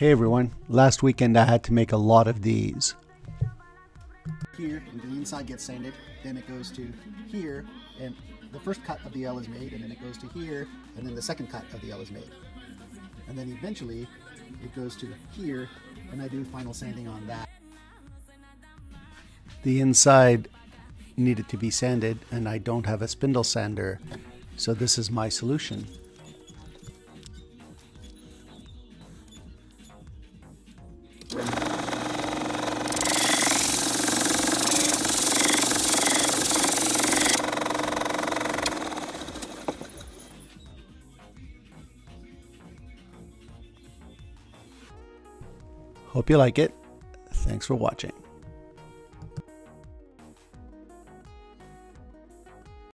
Hey everyone, last weekend I had to make a lot of these. Here, and the inside gets sanded, then it goes to here, and the first cut of the L is made, and then it goes to here, and then the second cut of the L is made. And then eventually, it goes to here, and I do final sanding on that. The inside needed to be sanded and I don't have a spindle sander, so this is my solution. Hope you like it. Thanks for watching.